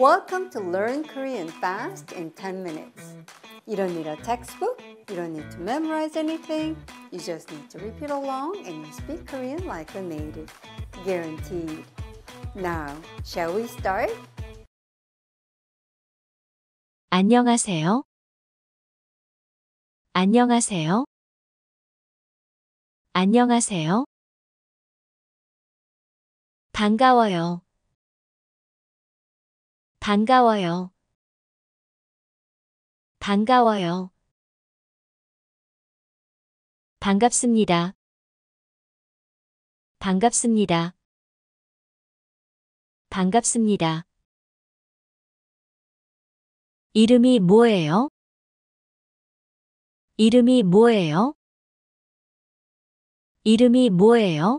Welcome to Learn Korean Fast in 10 minutes. You don't need a textbook, you don't need to memorize anything, you just need to repeat along and you speak Korean like a native. Guaranteed. Now, shall we start? 안녕하세요. 안녕하세요. 안녕하세요. 반가워요. 반가워요. 반가워요. 반갑습니다. 반갑습니다. 반갑습니다. 이름이 뭐예요? 이름이 뭐예요? 이름이 뭐예요?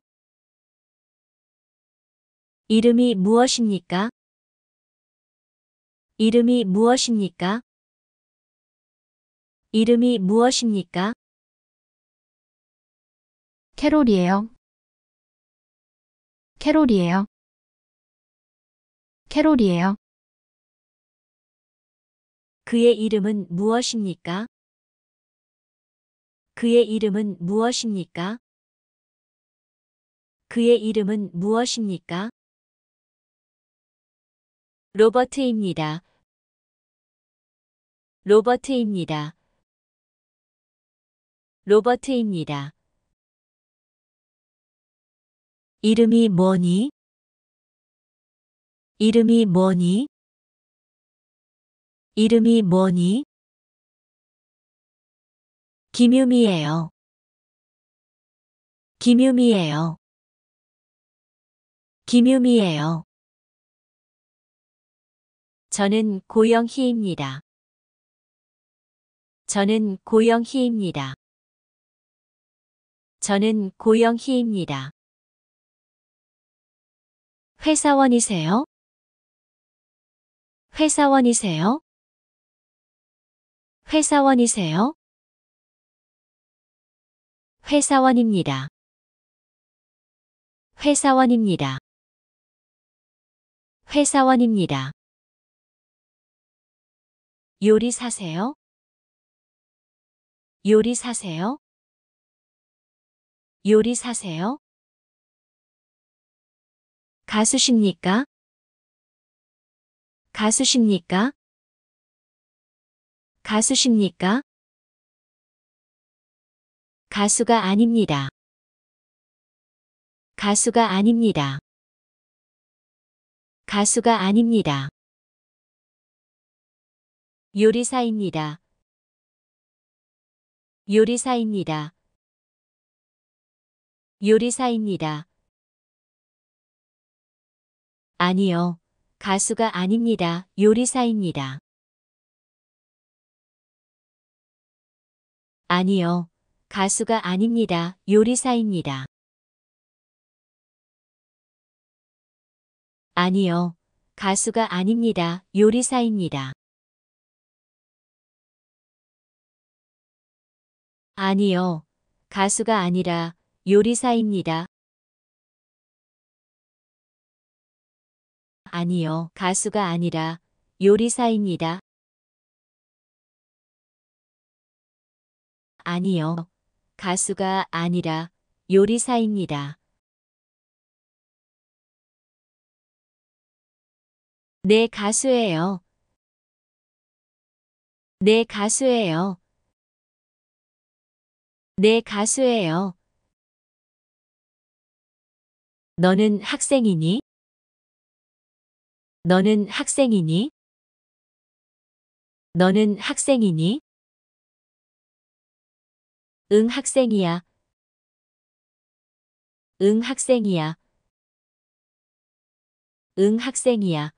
이름이 무엇입니까? 이름이 무엇입니까? 이름이 무엇입니까? 캐롤이에요. 캐롤이에요. 캐롤이에요. 그의 이름은 무엇입니까? 그의 이름은 무엇입니까? 그의 이름은 무엇입니까? 로버트입니다. 로버트입니다. 로버트입니다. 이름이 뭐니? 이름이 뭐니? 이름이 뭐니? 김유미예요. 김유미예요. 김유미예요. 저는 고영희입니다. 저는 고영희입니다. 저는 고영희입니다. 회사원이세요? 회사원이세요? 회사원이세요? 회사원입니다. 회사원입니다. 회사원입니다. 요리 사세요? 요리 사세요? 요리 사세요? 가수십니까? 가수십니까? 가수십니까? 가수가 아닙니다. 가수가 아닙니다. 가수가 아닙니다. 요리사입니다. 요리사입니다. 요리사입니다. 아니요. 가수가 아닙니다. 요리사입니다. 아니요. 가수가 아닙니다. 요리사입니다. 아니요. 가수가 아닙니다. 요리사입니다. 아니요. 가수가 아니라 요리사입니다. 아니요. 가수가 아니라 요리사입니다. 아니요. 가수가 아니라 요리사입니다. 네, 가수예요. 네, 가수예요. 네, 가수예요. 너는 학생이니? 너는 학생이니? 너는 학생이니? 응, 학생이야. 응, 학생이야. 응, 학생이야.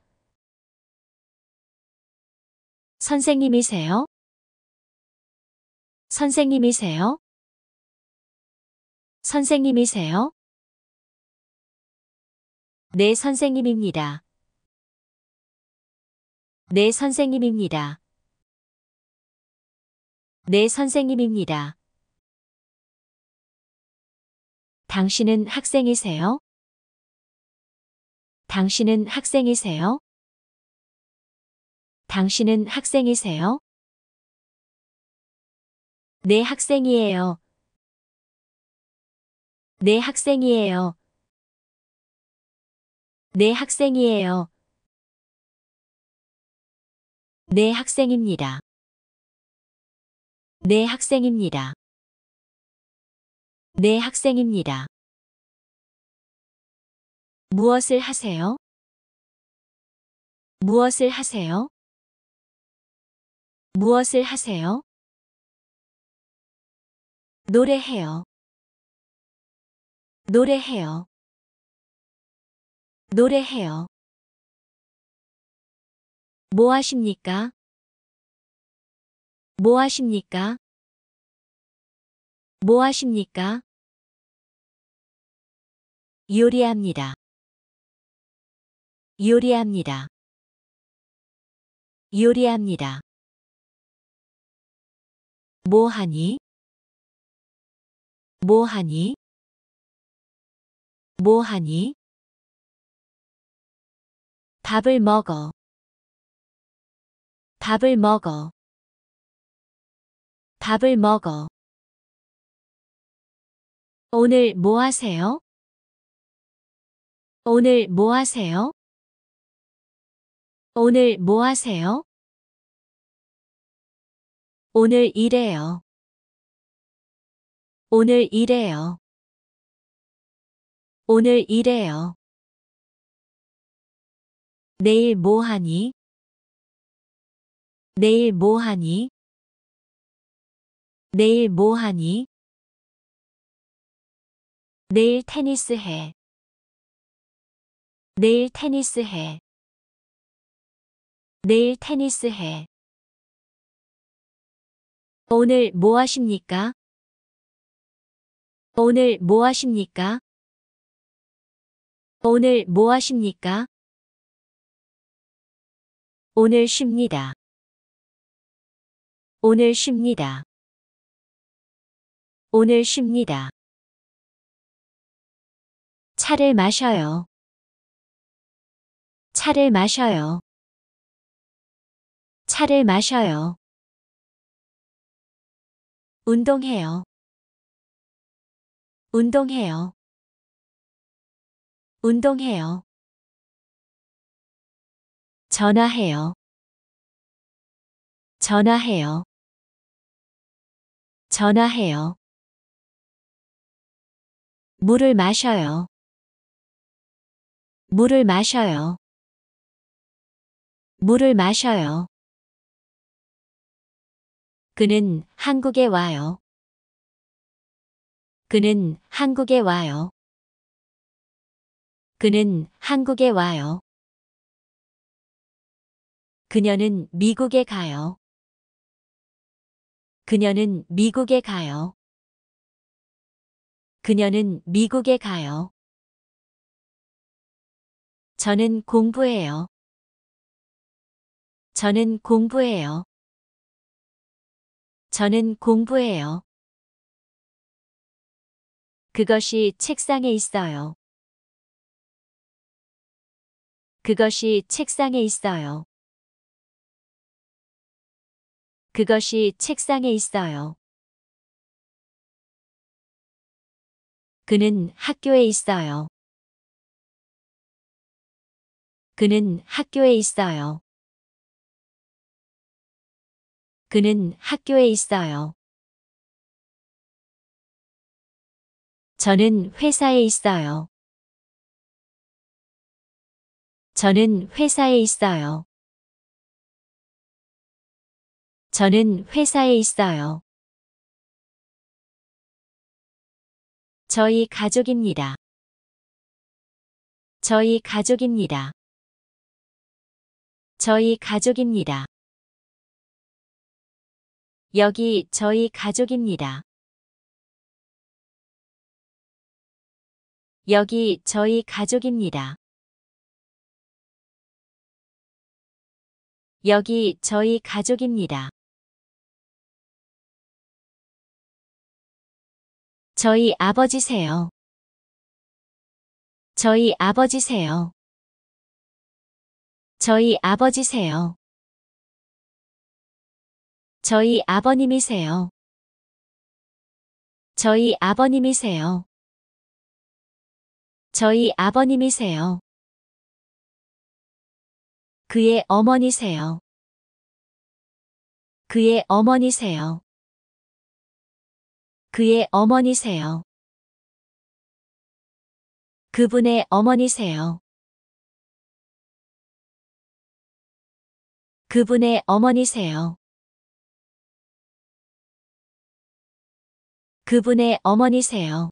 선생님이세요? 선생님이세요? 선생님이세요? 네, 선생님입니다. 네, 선생님입니다. 네, 선생님입니다. 당신은 학생이세요? 당신은 학생이세요? 당신은 학생이세요? 네, 학생이에요. 네, 학생이에요. 네, 학생이에요. 네, 학생입니다. 네, 학생입니다. 네, 학생입니다. 무엇을 하세요? 무엇을 하세요? 무엇을 하세요? 노래해요. 노래해요. 노래해요. 뭐 하십니까? 뭐 하십니까? 뭐 하십니까? 요리합니다. 요리합니다. 요리합니다. 뭐 하니? 뭐 하니? 뭐 하니? 밥을 먹어. 밥을 먹어. 밥을 먹어. 오늘 뭐 하세요? 오늘 뭐 하세요? 오늘 뭐 하세요? 오늘 일해요. 오늘 일해요. 오늘 일해요. 내일 뭐 하니? 내일 뭐 하니? 내일 뭐 하니? 내일 테니스 해. 내일 테니스 해. 내일 테니스 해. 오늘 뭐 하십니까? 오늘 뭐 하십니까? 오늘 뭐 하십니까? 오늘 쉽니다. 오늘 쉽니다. 오늘 쉽니다. 차를 마셔요. 차를 마셔요. 차를 마셔요. 운동해요. 운동해요. 운동해요. 전화해요. 전화해요. 전화해요. 물을 마셔요. 물을 마셔요. 물을 마셔요. 그는 한국에 와요. 그는 한국에 와요. 그는 한국에 와요. 그녀는 미국에 가요. 그녀는 미국에 가요. 그녀는 미국에 가요. 저는 공부해요. 저는 공부해요. 저는 공부해요. 그것이 책상에 있어요. 그것이 책상에 있어요. 그것이 책상에 있어요. 그는 학교에 있어요. 그는 학교에 있어요. 그는 학교에 있어요. 저는 회사에 있어요. 저는 회사에 있어요. 저는 회사에 있어요. 저희 가족입니다. 저희 가족입니다. 저희 가족입니다. 여기 저희 가족입니다. 여기 저희 가족입니다. 여기 저희 가족입니다. 저희 아버지세요. 저희 아버지세요. 저희 아버지세요. 저희 아버님이세요. 저희 아버님이세요. 저희 아버님이세요. 그의 어머니세요. 그의 어머니세요. 그의 어머니세요. 그분의 어머니세요. 그분의 어머니세요. 그분의 어머니세요.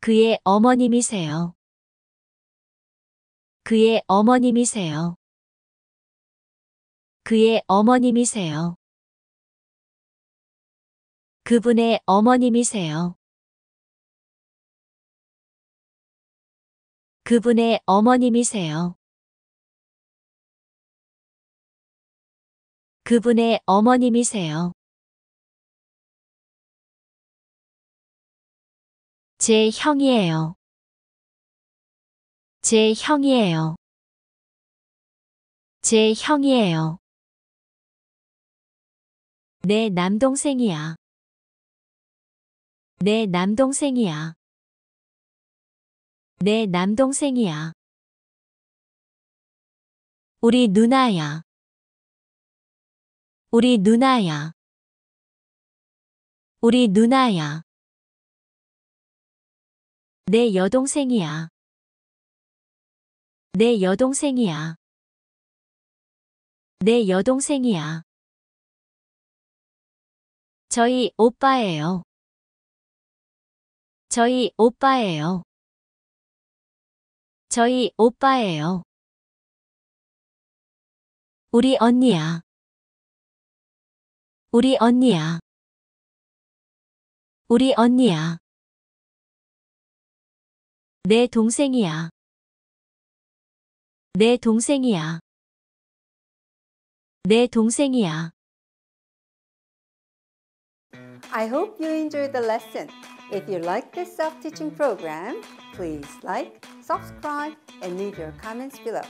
그의 어머님이세요. 그의 어머님이세요. 그의 어머님이세요. 그분의 어머님이세요. 그분의 어머님이세요. 그분의 어머님이세요. 제 형이에요. 제 형이에요. 제 형이에요. 내 남동생이야. 내 남동생이야. 내 남동생이야. 우리 누나야. 우리 누나야. 우리 누나야. 내 여동생이야. 내 여동생이야. 내 여동생이야. 저희 오빠예요. 저희 오빠예요. 저희 오빠예요. 우리 언니야. 우리 언니야. 우리 언니야. 내 동생이야. 내 동생이야. 내 동생이야. I hope you enjoyed the lesson. If you like this self-teaching program, please like, subscribe, and leave your comments below.